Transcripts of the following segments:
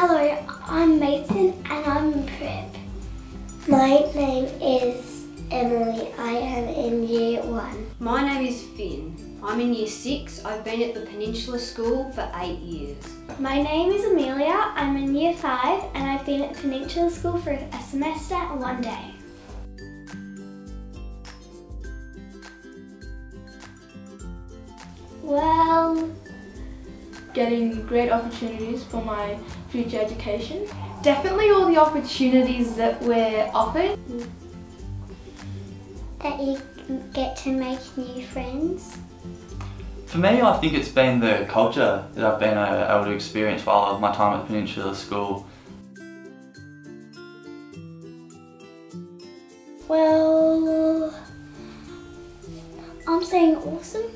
Hi, I'm Mason and I'm in prep. My name is Emily. I am in year one. My name is Finn. I'm in year six. I've been at the Peninsula School for eight years. My name is Amelia. I'm in year five and I've been at the Peninsula School for a semester and one day. Well, getting great opportunities for my future education. Definitely all the opportunities that we're offered. That you get to make new friends. For me, I think it's been the culture that I've been uh, able to experience while my time at Peninsula School. Well, I'm saying awesome.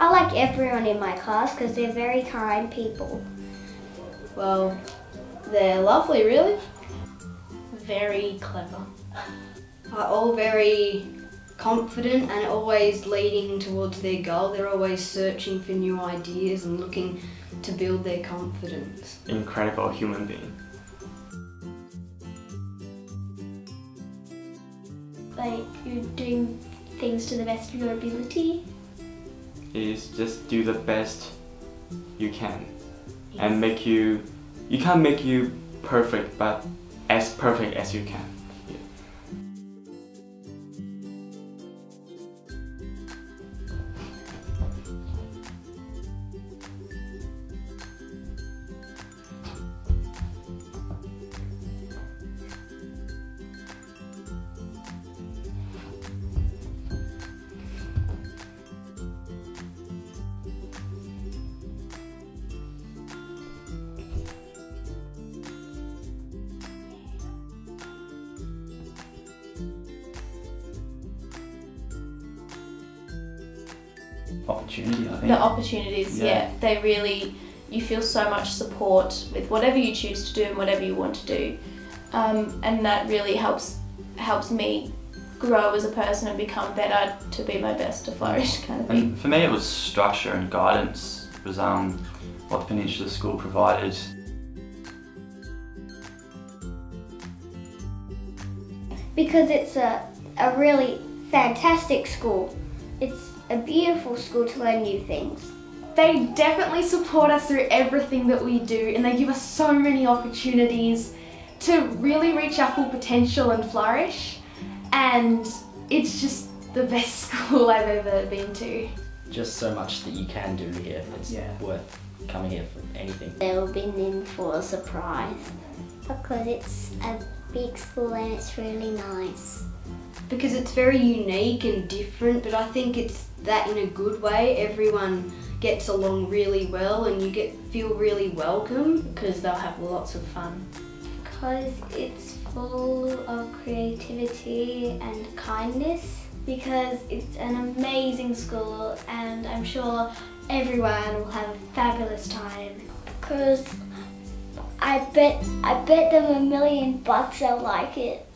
I like everyone in my class because they're very kind people. Well, they're lovely, really. Very clever. Are all very confident and always leading towards their goal. They're always searching for new ideas and looking to build their confidence. Incredible human being. Like you're doing things to the best of your ability. Is just do the best you can and make you you can't make you perfect but as perfect as you can. Opportunity, I think. The opportunities, Yeah. yeah. they really, you feel so much support with whatever you choose to do and whatever you want to do. Um, and that really helps helps me grow as a person and become better to be my best to flourish kind of thing. And for me, it was structure and guidance was um, what the Peninsula School provided. Because it's a, a really fantastic school. It's a beautiful school to learn new things. They definitely support us through everything that we do and they give us so many opportunities to really reach our full potential and flourish. And it's just the best school I've ever been to. just so much that you can do here. It's Yeah. worth coming here for anything. They'll be in for a surprise. Because it's a big school and it's really nice. Because it's very unique and different, but I think it's that in a good way. Everyone gets along really well and you get feel really welcome. Because they'll have lots of fun. Because it's full of creativity and kindness. Because it's an amazing school and I'm sure everyone will have a fabulous time. Because I bet I bet them a million bucks they'll like it.